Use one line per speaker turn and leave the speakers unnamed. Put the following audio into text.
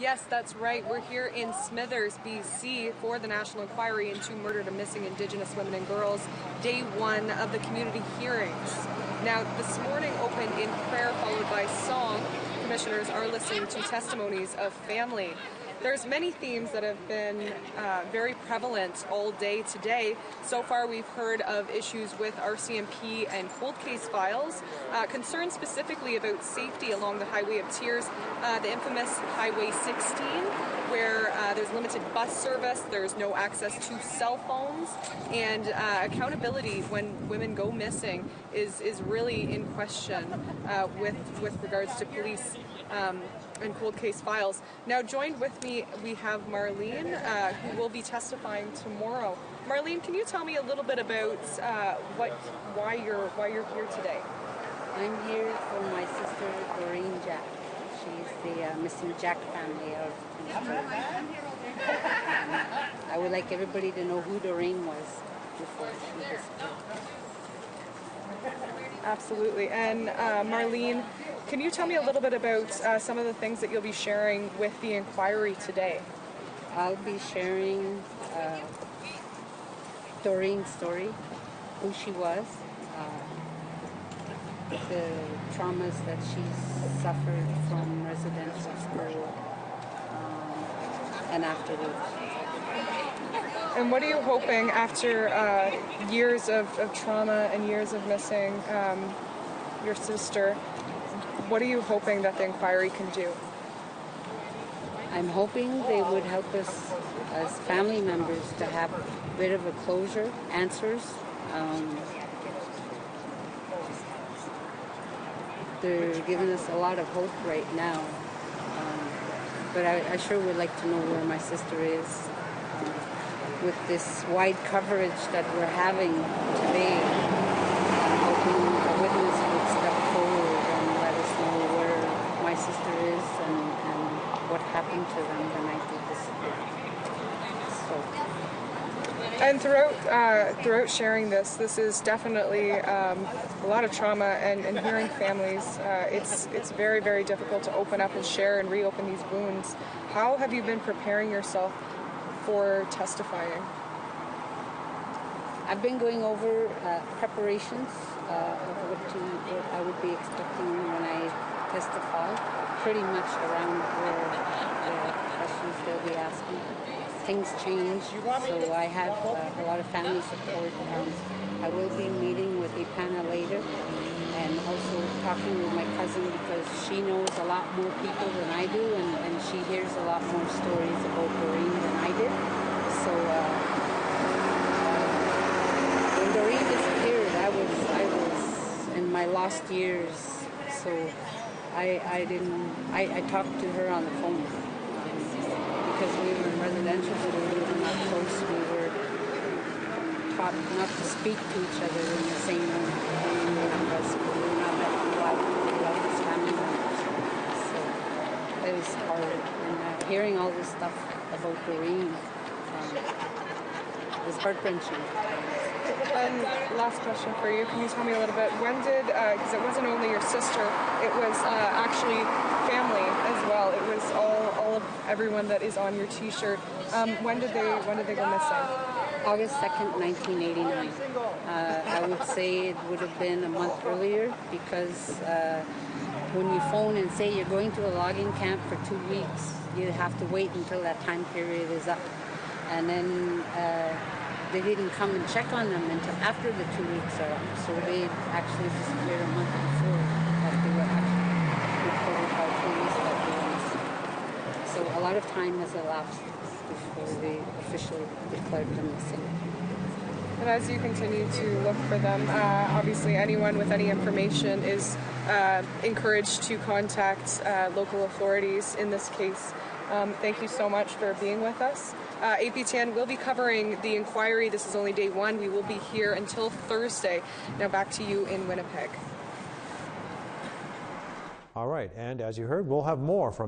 Yes, that's right. We're here in Smithers, BC for the National Inquiry into Murdered and Missing Indigenous Women and Girls, day one of the community hearings. Now, this morning opened in prayer followed by song. Commissioners are listening to testimonies of family there's many themes that have been uh, very prevalent all day today. So far, we've heard of issues with RCMP and cold case files, uh, concerns specifically about safety along the Highway of Tears, uh, the infamous Highway 16, where uh, there's limited bus service, there's no access to cell phones, and uh, accountability when women go missing is is really in question uh, with with regards to police um, and cold case files. Now, joined with me, we have Marlene, uh, who will be testifying tomorrow. Marlene, can you tell me a little bit about uh, what, why you're, why you're here today?
I'm here for my sister Doreen Jack. She's the uh, missing Jack family of I would like everybody to know who Doreen was before she disappeared.
Absolutely. And uh, Marlene, can you tell me a little bit about uh, some of the things that you'll be sharing with the inquiry today?
I'll be sharing uh, Doreen's story, who she was, uh, the traumas that she's suffered from residential school, um, and afterwards.
And what are you hoping after uh, years of, of, trauma and years of missing um, your sister? What are you hoping that the inquiry can do?
I'm hoping they would help us as family members to have a bit of a closure, answers. Um, they're giving us a lot of hope right now. Um, but I, I, sure would like to know where my sister is. Um, with this wide coverage that we're having today, I'm hoping a witness step forward and let us know where my sister is and, and what happened to them the night they disappeared. So.
And throughout uh, throughout sharing this, this is definitely um, a lot of trauma, and, and hearing families, uh, it's it's very very difficult to open up and share and reopen these wounds. How have you been preparing yourself for testifying?
I've been going over uh, preparations uh, of what, to, what I would be expecting when I testify, pretty much around where the questions they'll be asking. Things change, so I have uh, a lot of family support. I will be meeting with Ipana later and also talking with my cousin because she knows a lot more people than I do and, and she hears a lot more stories about Doreen than I did. So uh, when Doreen disappeared, I was I was in my lost years. So I I didn't I, I talked to her on the phone um, because we were in residential school. We were not close. We were taught not to speak to each other in the same room. We were not allowed as family members. So it was hard. And uh, hearing all this stuff about Doreen um, was heart-wrenching.
And last question for you. Can you tell me a little bit, when did, because uh, it wasn't only your sister, it was uh, actually family as well. It was all, all of everyone that is on your t-shirt. Um, when did they, when did they go missing?
August 2nd, 1989. Uh, I would say it would have been a month earlier because uh, when you phone and say you're going to a logging camp for two weeks, you have to wait until that time period is up. And then uh, they didn't come and check on them until after the two weeks are up. So they actually disappeared a month before that they were actually reported by police that they were missing. So a lot of time has elapsed before they officially declared them missing.
And as you continue to look for them, uh, obviously anyone with any information is uh, encouraged to contact uh, local authorities in this case. Um, thank you so much for being with us. Uh, APTN will be covering the inquiry. This is only day one. We will be here until Thursday. Now back to you in Winnipeg.
All right, and as you heard, we'll have more from